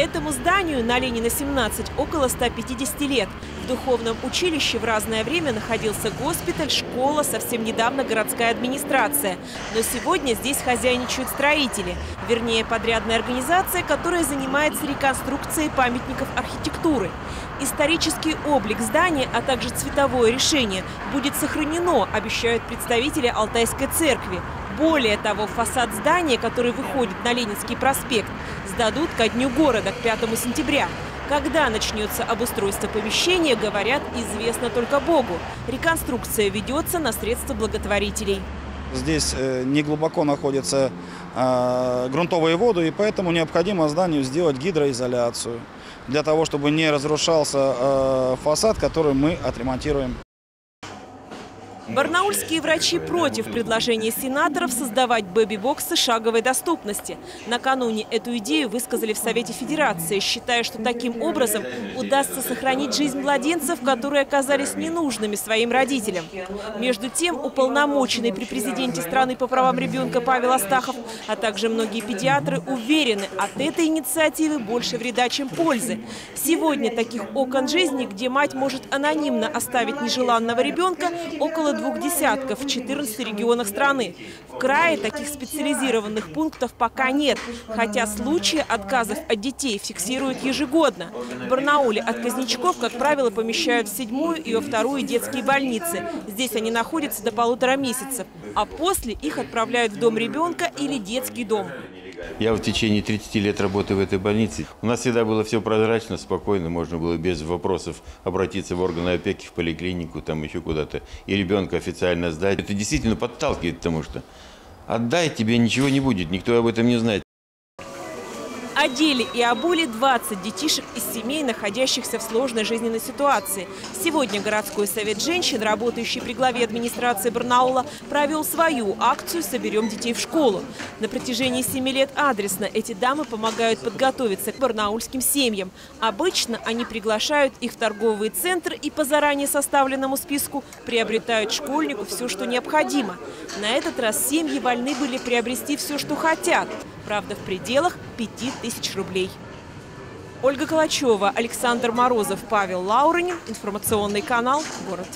Этому зданию на Ленина 17 около 150 лет. В духовном училище в разное время находился госпиталь, школа, совсем недавно городская администрация. Но сегодня здесь хозяйничают строители, вернее подрядная организация, которая занимается реконструкцией памятников архитектуры. Исторический облик здания, а также цветовое решение будет сохранено, обещают представители Алтайской церкви. Более того, фасад здания, который выходит на Ленинский проспект, сдадут ко дню города, к 5 сентября. Когда начнется обустройство помещения, говорят, известно только Богу. Реконструкция ведется на средства благотворителей. Здесь э, не глубоко находятся э, грунтовые воды, и поэтому необходимо зданию сделать гидроизоляцию для того, чтобы не разрушался э, фасад, который мы отремонтируем. Барнаульские врачи против предложения сенаторов создавать бэби-боксы шаговой доступности. Накануне эту идею высказали в Совете Федерации, считая, что таким образом удастся сохранить жизнь младенцев, которые оказались ненужными своим родителям. Между тем, уполномоченный при президенте страны по правам ребенка Павел Астахов, а также многие педиатры уверены, от этой инициативы больше вреда, чем пользы. Сегодня таких окон жизни, где мать может анонимно оставить нежеланного ребенка, около двух десятков в 14 регионах страны. В крае таких специализированных пунктов пока нет, хотя случаи отказов от детей фиксируют ежегодно. В Барнауле отказничков, как правило, помещают в седьмую и во вторую детские больницы. Здесь они находятся до полутора месяцев, а после их отправляют в дом ребенка или детский дом. Я в течение 30 лет работаю в этой больнице. У нас всегда было все прозрачно, спокойно, можно было без вопросов обратиться в органы опеки, в поликлинику, там еще куда-то, и ребенка официально сдать. Это действительно подталкивает тому, что отдай, тебе ничего не будет, никто об этом не знает. Одели и обули 20 детишек из семей, находящихся в сложной жизненной ситуации. Сегодня городской совет женщин, работающий при главе администрации Барнаула, провел свою акцию «Соберем детей в школу». На протяжении 7 лет адресно эти дамы помогают подготовиться к барнаульским семьям. Обычно они приглашают их в торговые центры и по заранее составленному списку приобретают школьнику все, что необходимо. На этот раз семьи вольны были приобрести все, что хотят – правда, в пределах 5000 рублей. Ольга Калачева, Александр Морозов, Павел Лауренин. Информационный канал «Город».